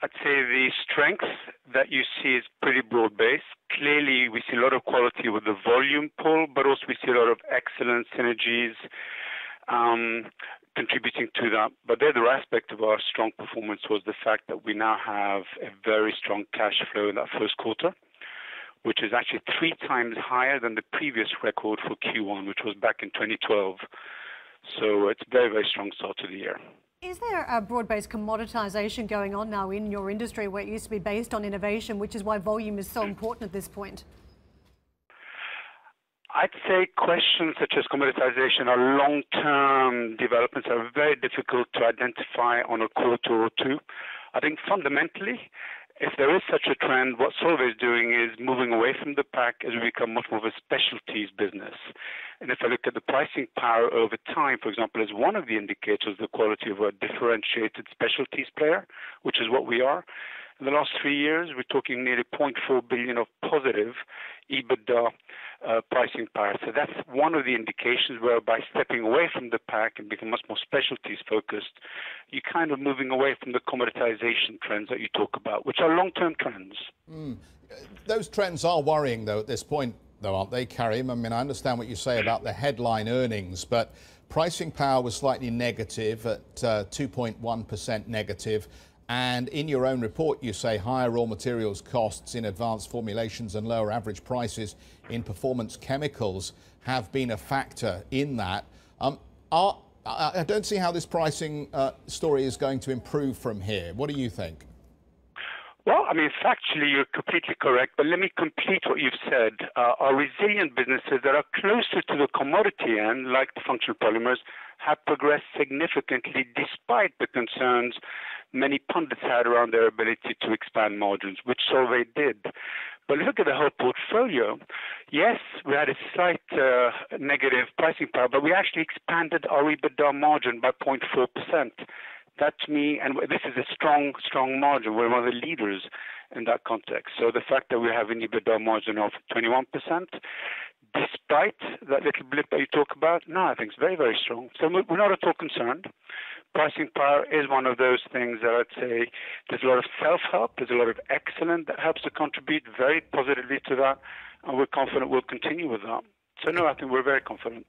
I'd say the strength that you see is pretty broad-based. Clearly, we see a lot of quality with the volume pull, but also we see a lot of excellent synergies um, contributing to that. But the other aspect of our strong performance was the fact that we now have a very strong cash flow in that first quarter, which is actually three times higher than the previous record for Q1, which was back in 2012. So it's a very, very strong start to the year. Is there a broad-based commoditization going on now in your industry where it used to be based on innovation, which is why volume is so important at this point? I'd say questions such as commoditization are long-term developments are very difficult to identify on a quarter or two. I think fundamentally, if there is such a trend, what Solvay is doing is moving away from the pack as we become much more of a specialties business. And if I look at the pricing power over time, for example, as one of the indicators the quality of a differentiated specialties player, which is what we are, in the last three years, we're talking nearly 0.4 billion of positive EBITDA uh, pricing power. So that's one of the indications where by stepping away from the pack and becoming much more specialties focused, you're kind of moving away from the commoditization trends that you talk about, which are long-term trends. Hmm. Those trends are worrying, though, at this point, though, aren't they, Karim? I mean, I understand what you say about the headline earnings, but pricing power was slightly negative at uh, 2.1% negative. And in your own report, you say higher raw materials costs in advanced formulations and lower average prices in performance chemicals have been a factor in that. Um, I don't see how this pricing uh, story is going to improve from here. What do you think? Well, I mean, factually, you're completely correct, but let me complete what you've said. Uh, our resilient businesses that are closer to the commodity end, like the functional polymers, have progressed significantly despite the concerns many pundits had around their ability to expand margins, which Solvay did. But look at the whole portfolio. Yes, we had a slight uh, negative pricing power, but we actually expanded our EBITDA margin by 0.4%. That to me, and this is a strong, strong margin. We're one of the leaders in that context. So the fact that we have an EBITDA margin of 21%, despite that little blip that you talk about, no, I think it's very, very strong. So we're not at all concerned. Pricing power is one of those things that I'd say there's a lot of self-help. There's a lot of excellence that helps to contribute very positively to that, and we're confident we'll continue with that. So no, I think we're very confident.